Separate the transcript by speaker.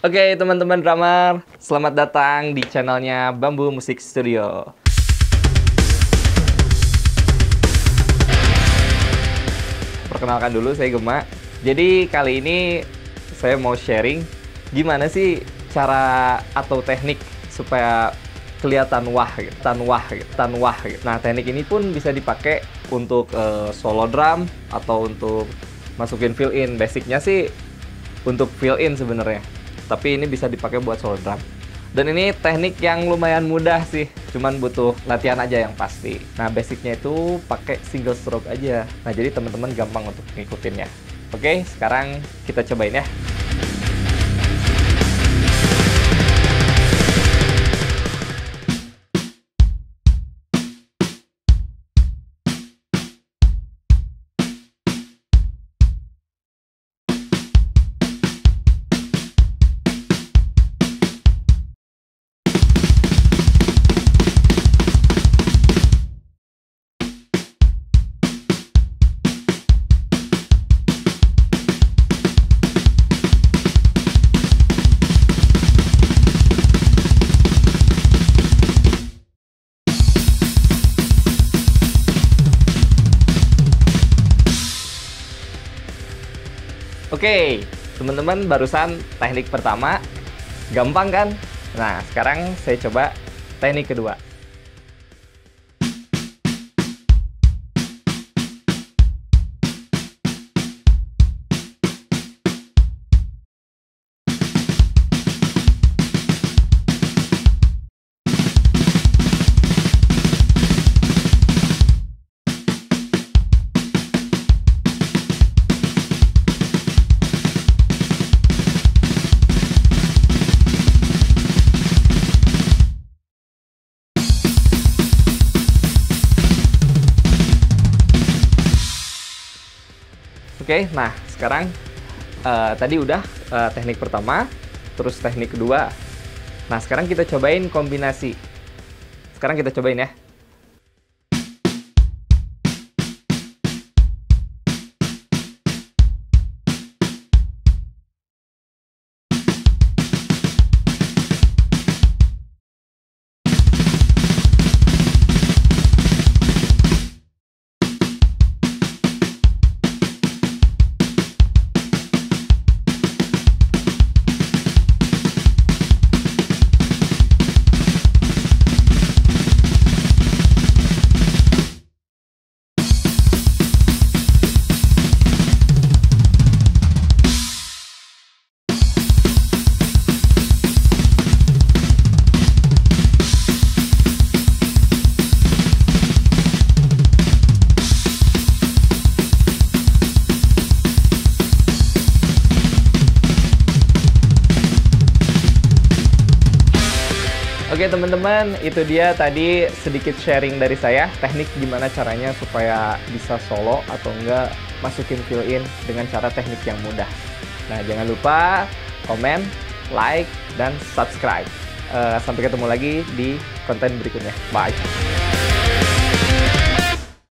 Speaker 1: Oke teman-teman drummer, selamat datang di channelnya Bambu Musik Studio. Perkenalkan dulu, saya Gema. Jadi kali ini saya mau sharing gimana sih cara atau teknik supaya kelihatan wah gitu, tan wah gitu, tan wah gitu. Nah teknik ini pun bisa dipakai untuk uh, solo drum atau untuk masukin fill in. Basicnya sih untuk fill in sebenarnya tapi ini bisa dipakai buat solo drum. Dan ini teknik yang lumayan mudah sih, cuman butuh latihan aja yang pasti. Nah, basicnya itu pakai single stroke aja. Nah, jadi teman-teman gampang untuk ngikutinnya. Oke, sekarang kita cobain ya. Oke, teman-teman barusan teknik pertama gampang kan? Nah, sekarang saya coba teknik kedua. Oke, nah sekarang uh, tadi udah uh, teknik pertama, terus teknik kedua. Nah sekarang kita cobain kombinasi. Sekarang kita cobain ya. Oke teman-teman, itu dia tadi sedikit sharing dari saya teknik gimana caranya supaya bisa solo atau enggak masukin fill in dengan cara teknik yang mudah. Nah jangan lupa komen, like, dan subscribe. Uh, sampai ketemu lagi di konten berikutnya. Bye.